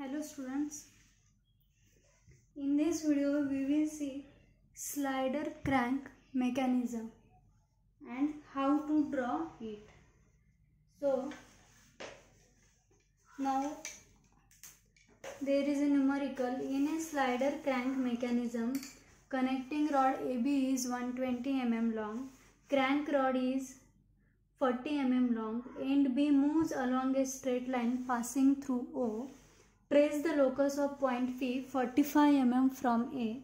Hello students. In this video we will see slider crank mechanism and how to draw it. So now there is a numerical in a slider crank mechanism connecting rod AB is 120 mm long, crank rod is 40 mm long, end B moves along a straight line passing through O. Trace the locus of point P 45 mm from A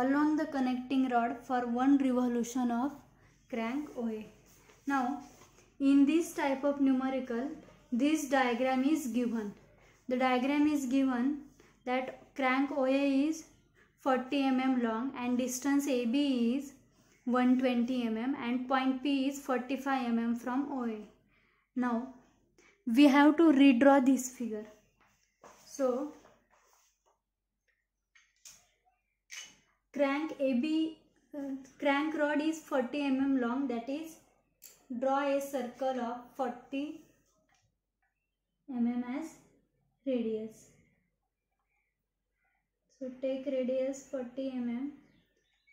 along the connecting rod for one revolution of crank OA. Now, in this type of numerical, this diagram is given. The diagram is given that crank OA is 40 mm long and distance AB is 120 mm and point P is 45 mm from OA. Now, we have to redraw this figure. So, crank AB, uh, crank rod is 40 mm long that is draw a circle of 40 mm as radius. So take radius 40 mm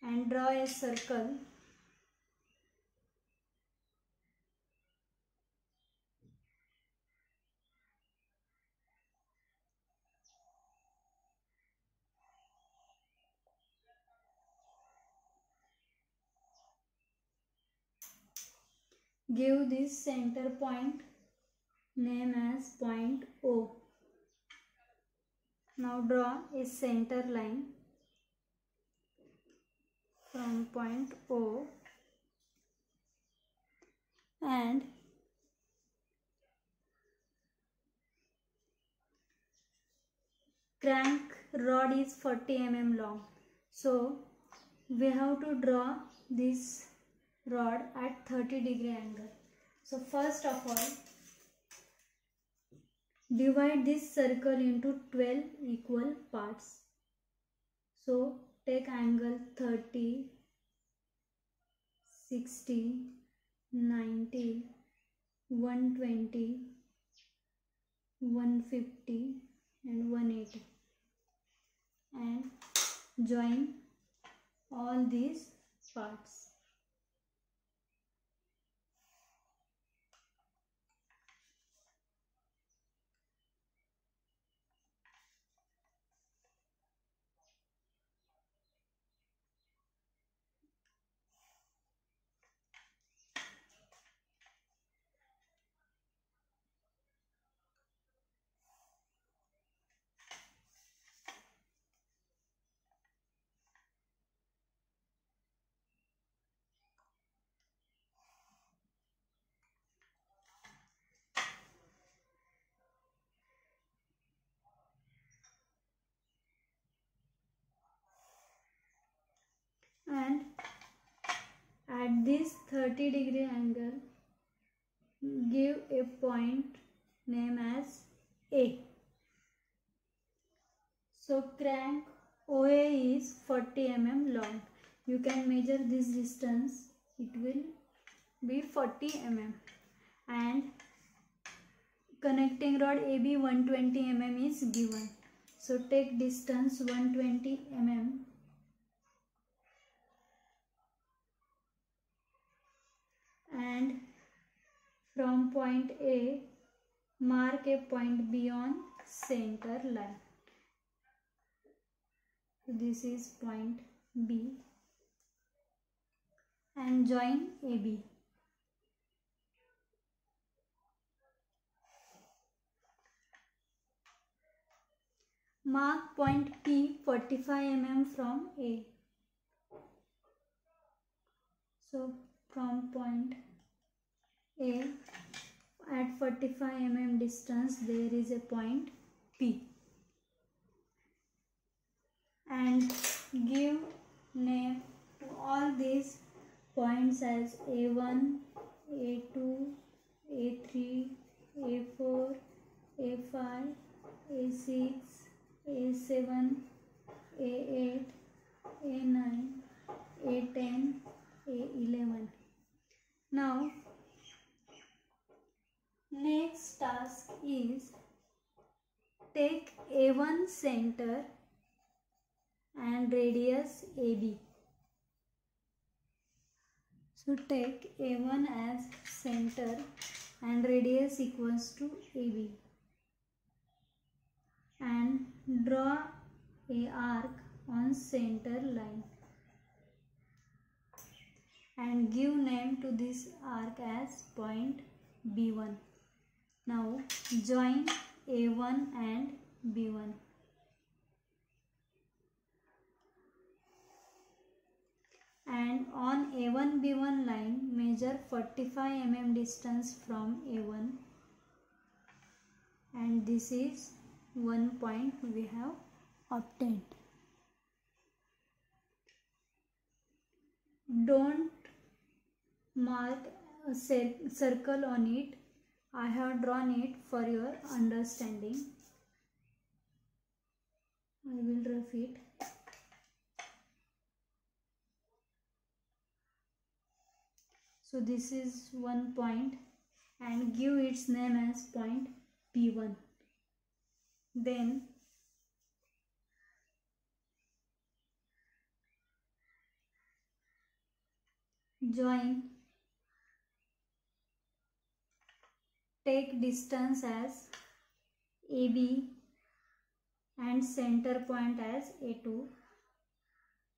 and draw a circle give this center point name as point O. Now draw a center line from point O and crank rod is 40 mm long. So we have to draw this rod at 30 degree angle. So first of all divide this circle into 12 equal parts. So take angle 30, 60, 90, 120, 150 and 180 and join all these parts. and at this 30 degree angle give a point name as A. So crank OA is 40 mm long. You can measure this distance. It will be 40 mm and connecting rod AB 120 mm is given. So take distance 120 mm and from point A mark a point beyond center line. This is point B and join AB. Mark point P 45 mm from A. So from point A at 45 mm distance there is a point P and give name to all these points as A1, A2, A3, A4, A5, A6, A7, A8, A9, A10, A11. Now, next task is take A1 center and radius AB. So take A1 as center and radius equals to AB and draw a arc on center line and give name to this arc as point B1. Now join A1 and B1. And on A1 B1 line measure 45 mm distance from A1 and this is one point we have obtained. Don't mark a circle on it. I have drawn it for your understanding. I will rough it. So this is one point and give its name as point P1. Then join take distance as AB and center point as A2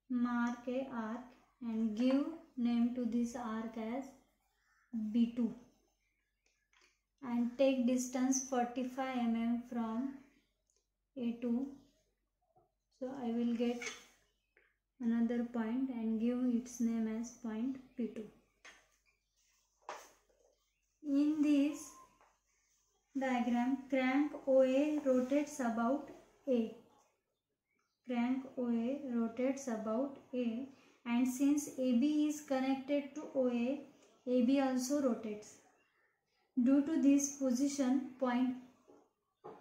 mark a arc and give name to this arc as B2 and take distance 45 mm from A2 so I will get another point and give its name as point P2 in this diagram crank OA rotates about A crank OA rotates about A and since AB is connected to OA AB also rotates due to this position point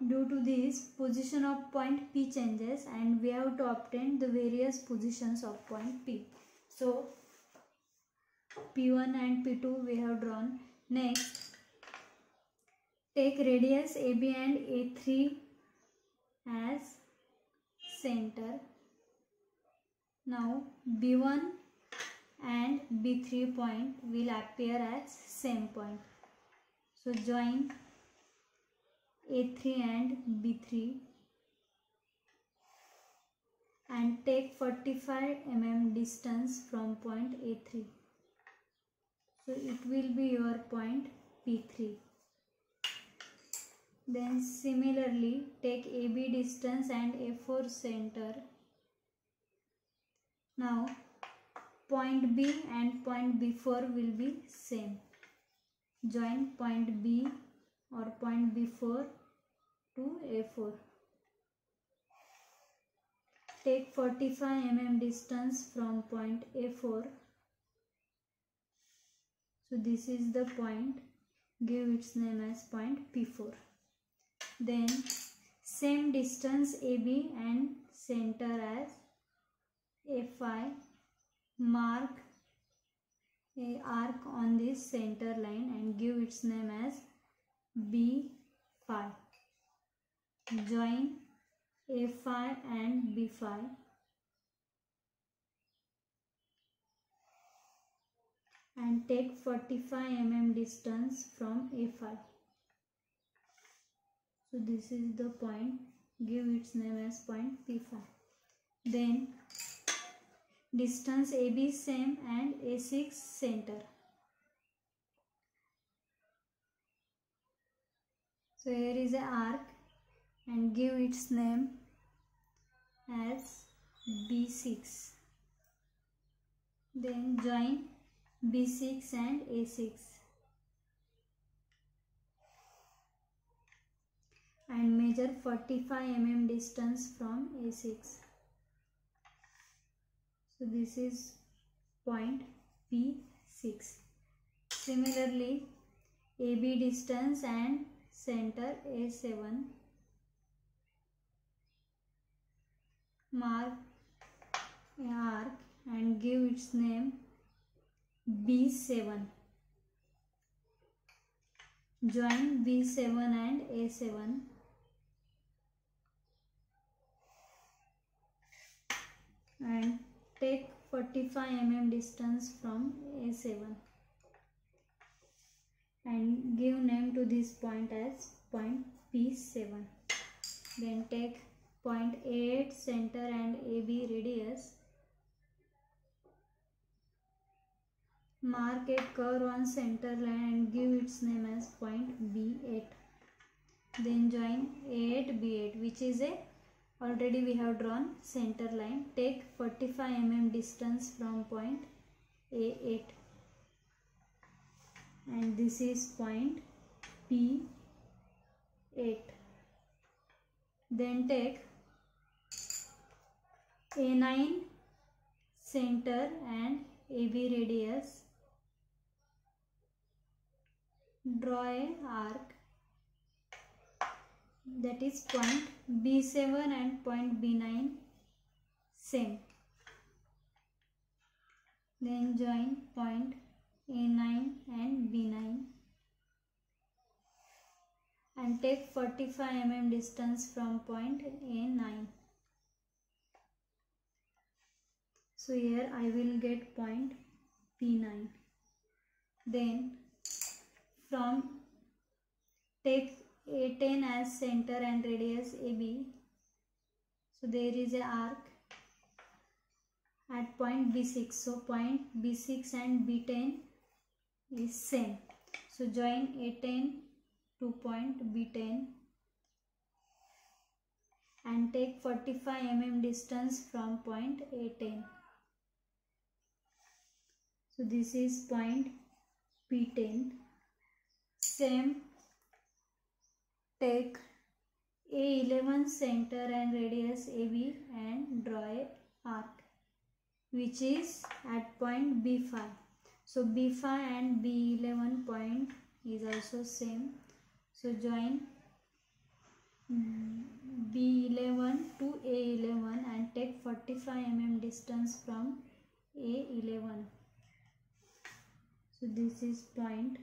Due to this, position of point P changes and we have to obtain the various positions of point P. So, P1 and P2 we have drawn. Next, take radius AB and A3 as center. Now, B1 and B3 point will appear as same point. So, join a3 and B3 and take 45 mm distance from point A3. So it will be your point P3. Then similarly take AB distance and A4 center. Now point B and point B4 will be same. Join point B or point B4 to A4. Take 45 mm distance from point A4. So this is the point. Give its name as point P4. Then same distance AB and center as A5. Mark a arc on this center line and give its name as B5. Join A5 and B5. And take 45 mm distance from A5. So this is the point. Give its name as point P5. Then distance AB same and A6 center. So here is an arc and give its name as B6. Then join B6 and A6. And measure 45 mm distance from A6. So this is point P6. Similarly, AB distance and center A7 mark arc and give its name B7 join B7 and A7 45 mm distance from A7 and give name to this point as point P7 then take point A8 center and AB radius. Mark a curve on center line and give its name as point B8 then join A8 B8 which is a already we have drawn center line. Take 45 mm distance from point A8 and this is point P8 then take A9 center and AB radius. Draw a arc that is point B7 and point B9 same. Then join point A9 and B9 and take 45 mm distance from point A9 so here I will get point P9 then from take A10 as center and radius AB. So there is a arc at point B6. So point B6 and B10 is same. So join A10 to point B10 and take 45 mm distance from point A10. So this is point P10. Same take A11 center and radius AB and draw a arc which is at point B5. So B5 and B11 point is also same. So join B11 to A11 and take 45 mm distance from A11. So this is point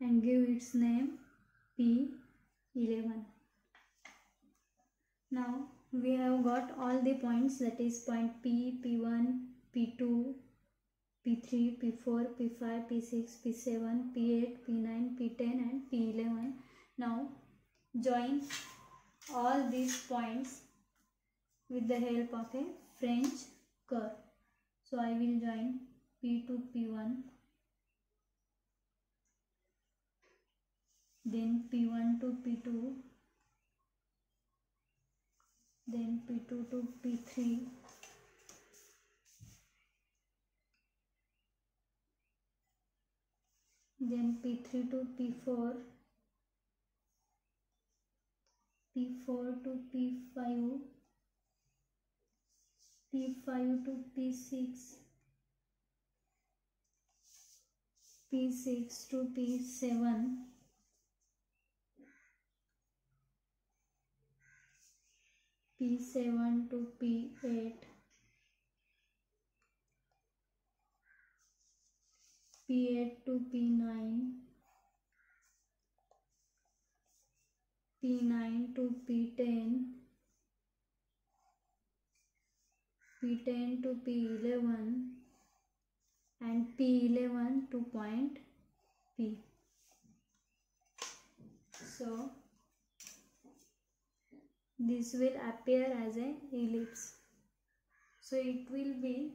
and give its name P11. Now we have got all the points that is point P, P1, P2, P3, P4, P5, P6, P7, P8, P9, P10 and P11. Now join all these points with the help of a French curve. So I will join P2, P1 then P1 to P2 then P2 to P3 then P3 to P4 P4 to P5 P5 to P6 P6 to P7 P7 to P8 P8 to P9 P9 to P10 P10 to P11 and P11 to point P. So this will appear as a ellipse. So it will be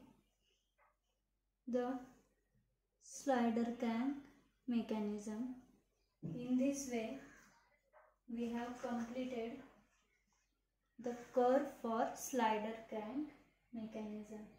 the slider crank mechanism. In this way we have completed the curve for slider crank mechanism